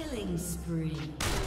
you for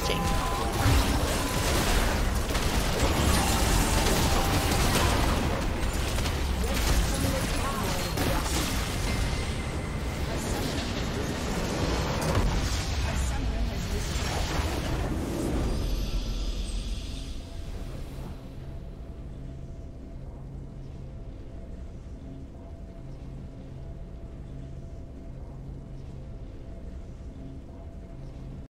Watching.